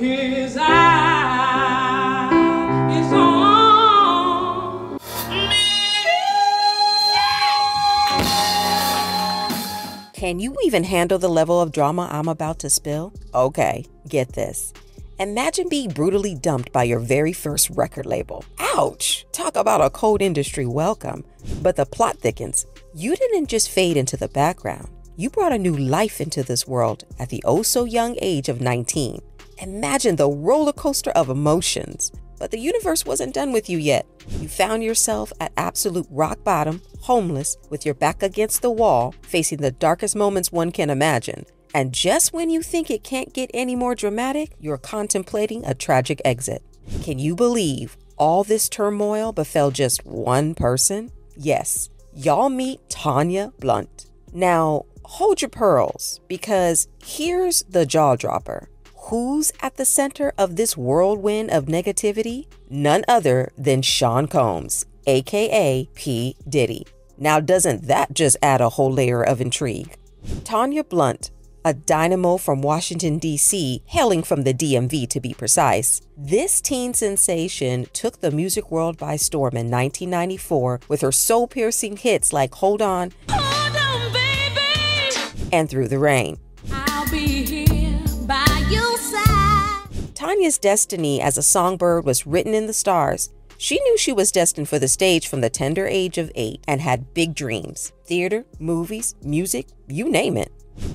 His eye is on Can you even handle the level of drama I'm about to spill? Okay, get this. Imagine being brutally dumped by your very first record label. Ouch! Talk about a cold industry welcome. But the plot thickens. You didn't just fade into the background, you brought a new life into this world at the oh so young age of 19. Imagine the roller coaster of emotions. But the universe wasn't done with you yet. You found yourself at absolute rock bottom, homeless, with your back against the wall, facing the darkest moments one can imagine. And just when you think it can't get any more dramatic, you're contemplating a tragic exit. Can you believe all this turmoil befell just one person? Yes, y'all meet Tanya Blount. Now, hold your pearls, because here's the jaw dropper. Who's at the center of this whirlwind of negativity? None other than Sean Combs, aka P. Diddy. Now, doesn't that just add a whole layer of intrigue? Tanya Blount, a dynamo from Washington, D.C., hailing from the DMV to be precise. This teen sensation took the music world by storm in 1994 with her soul piercing hits like Hold On Hold on, baby. and Through the Rain. I'll be here by your side. Tanya's destiny as a songbird was written in the stars. She knew she was destined for the stage from the tender age of eight and had big dreams theater, movies, music, you name it.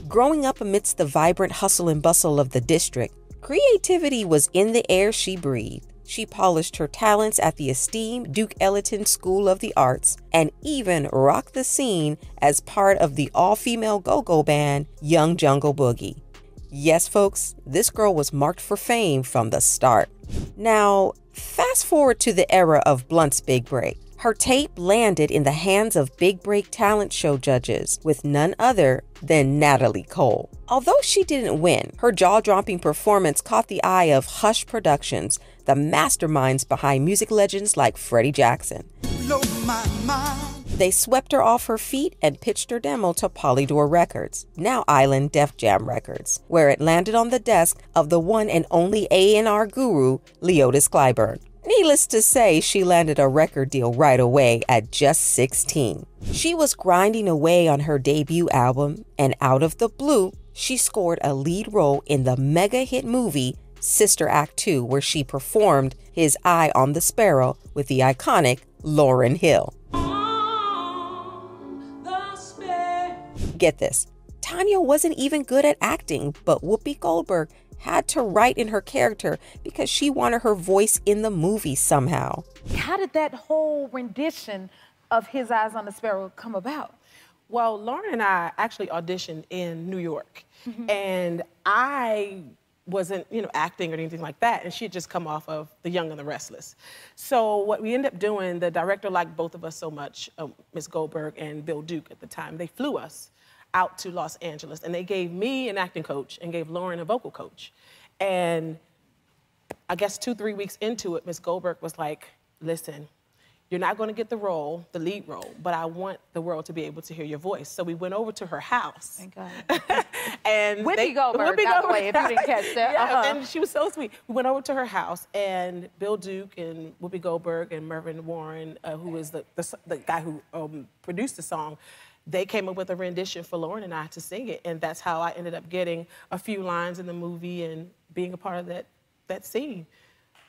Growing up amidst the vibrant hustle and bustle of the district, creativity was in the air she breathed. She polished her talents at the esteemed Duke Ellington School of the Arts and even rocked the scene as part of the all female go go band Young Jungle Boogie. Yes, folks, this girl was marked for fame from the start. Now, fast forward to the era of Blount's big break. Her tape landed in the hands of big break talent show judges with none other than Natalie Cole. Although she didn't win, her jaw dropping performance caught the eye of Hush Productions, the masterminds behind music legends like Freddie Jackson. They swept her off her feet and pitched her demo to Polydor Records, now Island Def Jam Records, where it landed on the desk of the one and only A&R guru, Leotis Clyburn. Needless to say, she landed a record deal right away at just 16. She was grinding away on her debut album, and out of the blue, she scored a lead role in the mega hit movie Sister Act 2, where she performed His Eye on the Sparrow with the iconic Lauryn Hill. Get this Tanya wasn't even good at acting, but Whoopi Goldberg had to write in her character because she wanted her voice in the movie somehow. How did that whole rendition of His Eyes on the Sparrow come about? Well, Lauryn and I actually auditioned in New York, and I wasn't, you know, acting or anything like that, and she had just come off of The Young and the Restless. So what we ended up doing, the director liked both of us so much, um, Ms. Goldberg and Bill Duke at the time. They flew us out to Los Angeles, and they gave me an acting coach and gave Lauryn a vocal coach, and I guess two, three weeks into it, Miss Goldberg was like, listen, you're not going to get the role, the lead role, but I want the world to be able to hear your voice. So we went over to her house. Thank God. and Whoopi they- Goldberg, by the way, if you didn't catch that. Yeah, Uh-huh. and she was so sweet. We went over to her house, and Bill Duke and Whoopi Goldberg and Mervyn Warren, uh, who is the, the, the guy who um, produced the song, they came up with a rendition for Lauryn and I to sing it. And that's how I ended up getting a few lines in the movie and being a part of that, that scene.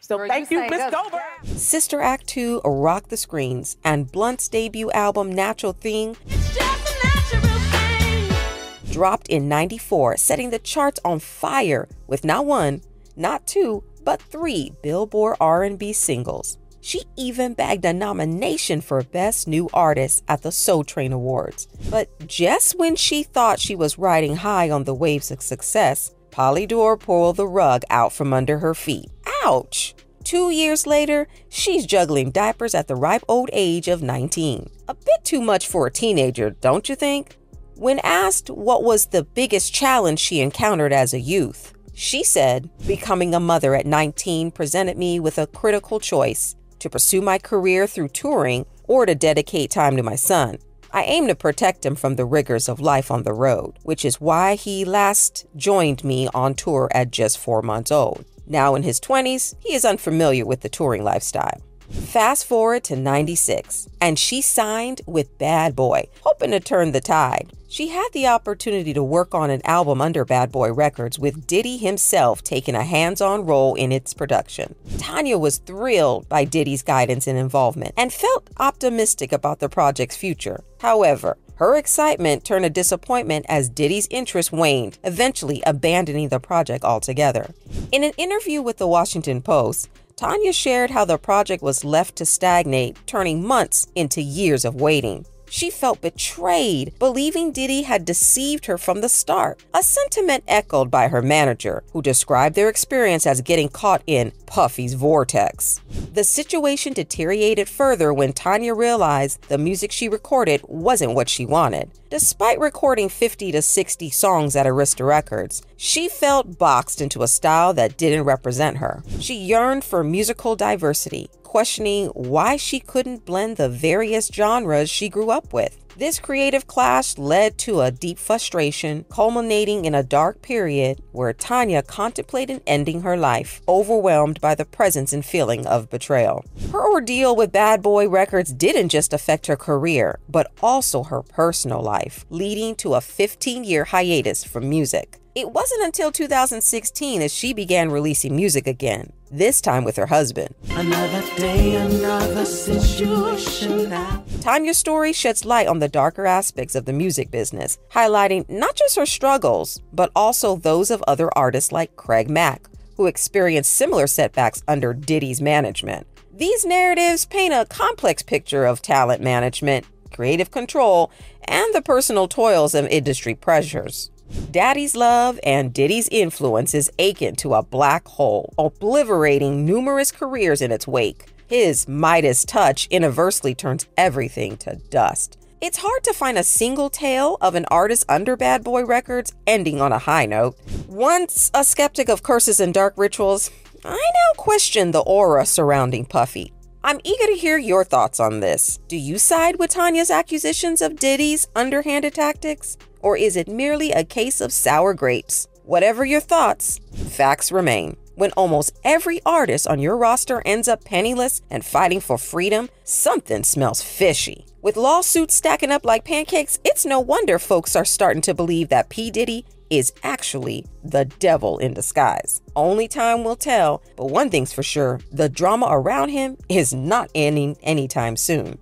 So Girl, thank you you, Miss us Goldberg. Sister Act 2 rocked the screens, and Blount's debut album Natural Thing It's just a natural thing. dropped in 94, setting the charts on fire with not one, not two, but three Billboard R&B singles. She even bagged a nomination for Best New Artist at the Soul Train Awards. But just when she thought she was riding high on the waves of success, Polydor pulled the rug out from under her feet. Ouch! Two years later, she's juggling diapers at the ripe old age of 19. A bit too much for a teenager, don't you think? When asked what was the biggest challenge she encountered as a youth, she said, Becoming a mother at 19 presented me with a critical choice to pursue my career through touring or to dedicate time to my son. I aim to protect him from the rigors of life on the road, which is why he last joined me on tour at just four months old. Now in his 20s, he is unfamiliar with the touring lifestyle. Fast forward to 96, and she signed with Bad Boy, hoping to turn the tide. She had the opportunity to work on an album under Bad Boy Records, with Diddy himself taking a hands on role in its production. Tanya was thrilled by Diddy's guidance and involvement and felt optimistic about the project's future. However, her excitement turned to disappointment as Diddy's interest waned, eventually abandoning the project altogether. In an interview with the Washington Post, Tanya shared how the project was left to stagnate, turning months into years of waiting. She felt betrayed, believing Diddy had deceived her from the start, a sentiment echoed by her manager, who described their experience as getting caught in Puffy's vortex. The situation deteriorated further when Tanya realized the music she recorded wasn't what she wanted. Despite recording 50 to 60 songs at Arista Records, she felt boxed into a style that didn't represent her. She yearned for musical diversity, questioning why she couldn't blend the various genres she grew up with. This creative clash led to a deep frustration, culminating in a dark period where Tanya contemplated ending her life, overwhelmed by the presence and feeling of betrayal. Her ordeal with Bad Boy Records didn't just affect her career, but also her personal life, leading to a 15 year hiatus from music. It wasn't until 2016 that she began releasing music again, this time with her husband. Another day, another situation now. Tanya's story sheds light on the darker aspects of the music business, highlighting not just her struggles, but also those of other artists like Craig Mack, who experienced similar setbacks under Diddy's management. These narratives paint a complex picture of talent management, creative control, and the personal toils of industry pressures. Daddy's love and Diddy's influence is akin to a black hole, obliterating numerous careers in its wake. His Midas touch universally turns everything to dust. It's hard to find a single tale of an artist under Bad Boy Records ending on a high note. Once a skeptic of curses and dark rituals, I now question the aura surrounding Puffy. I'm eager to hear your thoughts on this. Do you side with Tanya's accusations of Diddy's underhanded tactics? Or is it merely a case of sour grapes? Whatever your thoughts, facts remain. When almost every artist on your roster ends up penniless and fighting for freedom, something smells fishy. With lawsuits stacking up like pancakes, it's no wonder folks are starting to believe that P. Diddy is actually the devil in disguise. Only time will tell, but one thing's for sure the drama around him is not ending anytime soon.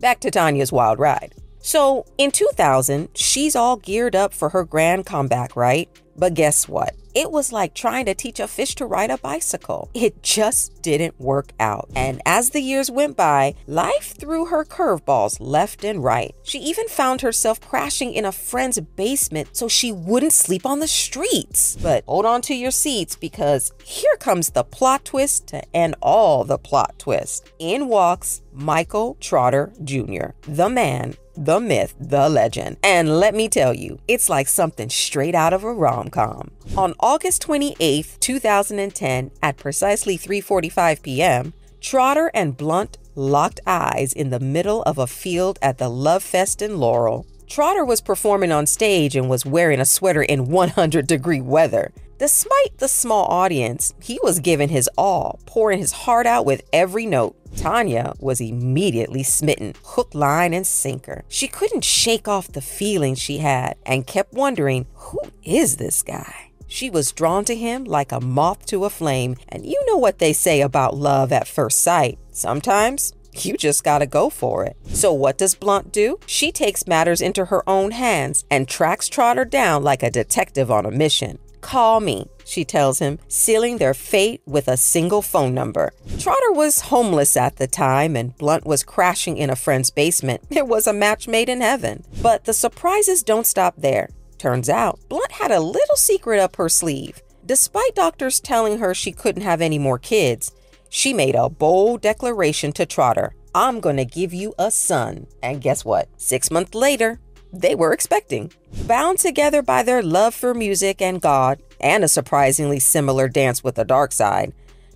Back to Tanya's wild ride. So in 2000, she's all geared up for her grand comeback, right? But guess what? It was like trying to teach a fish to ride a bicycle. It just didn't work out. And as the years went by, life threw her curveballs left and right. She even found herself crashing in a friend's basement so she wouldn't sleep on the streets. But hold on to your seats because here comes the plot twist to end all the plot twists. In walks Michael Trotter Jr., the man the myth, the legend. And let me tell you, it's like something straight out of a rom-com. On August 28, 2010, at precisely 3:45 p.m., Trotter and Blount locked eyes in the middle of a field at the Love Fest in Laurel. Trotter was performing on stage and was wearing a sweater in 100 degree weather. Despite the small audience, he was giving his all, pouring his heart out with every note. Tanya was immediately smitten, hook, line, and sinker. She couldn't shake off the feeling she had and kept wondering, who is this guy? She was drawn to him like a moth to a flame, and you know what they say about love at first sight. Sometimes you just gotta go for it. So, what does Blount do? She takes matters into her own hands and tracks Trotter down like a detective on a mission. Call me, she tells him, sealing their fate with a single phone number. Trotter was homeless at the time and Blount was crashing in a friend's basement. It was a match made in heaven. But the surprises don't stop there. Turns out, Blount had a little secret up her sleeve. Despite doctors telling her she couldn't have any more kids, she made a bold declaration to Trotter I'm gonna give you a son. And guess what? Six months later, they were expecting. Bound together by their love for music and God, and a surprisingly similar dance with the dark side,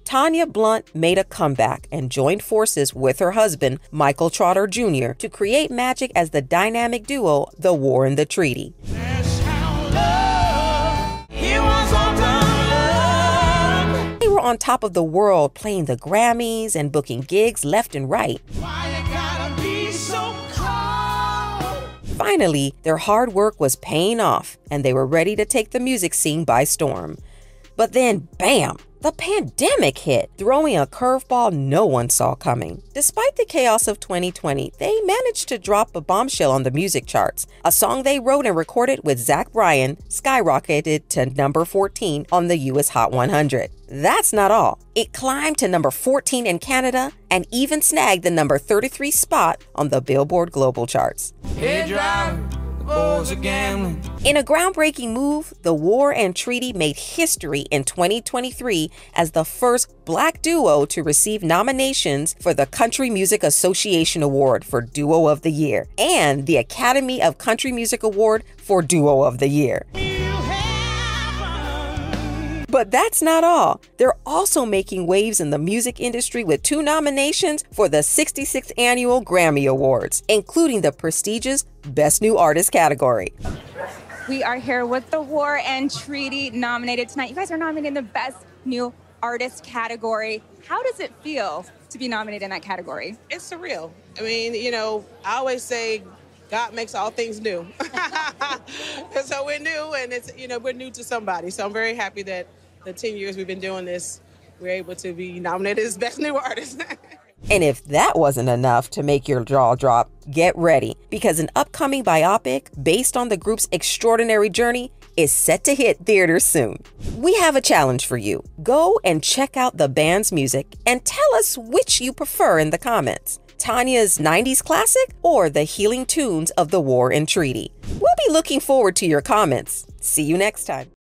Tanya Blount made a comeback and joined forces with her husband, Michael Trotter Jr., to create magic as the dynamic duo, The War and the Treaty. They were on top of the world playing the Grammys and booking gigs left and right. Finally, their hard work was paying off and they were ready to take the music scene by storm. But then, bam, the pandemic hit, throwing a curveball no one saw coming. Despite the chaos of 2020, they managed to drop a bombshell on the music charts. A song they wrote and recorded with Zach Bryan skyrocketed to number 14 on the US Hot 100. That's not all. It climbed to number 14 in Canada and even snagged the number 33 spot on the Billboard Global charts. Hey, In a groundbreaking move, the War and Treaty made history in 2023 as the first black duo to receive nominations for the Country Music Association Award for Duo of the Year and the Academy of Country Music Award for Duo of the Year. But that's not all. They're also making waves in the music industry with two nominations for the 66th Annual Grammy Awards, including the prestigious Best New Artist category. We are here with the War and Treaty nominated tonight. You guys are nominated in the Best New Artist category. How does it feel to be nominated in that category? it's surreal. I mean, you know, I always say God makes all things new. so we're new and it's, you know, we're new to somebody. So I'm very happy that the 10 years we've been doing this, we're able to be nominated as Best New Artist. And if that wasn't enough to make your jaw drop, get ready because an upcoming biopic based on the group's extraordinary journey is set to hit theaters soon. We have a challenge for you. Go and check out the band's music and tell us which you prefer in the comments. Tanya's 90s classic or the healing tunes of the War and Treaty. We'll be looking forward to your comments. See you next time.